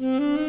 Mm-hmm.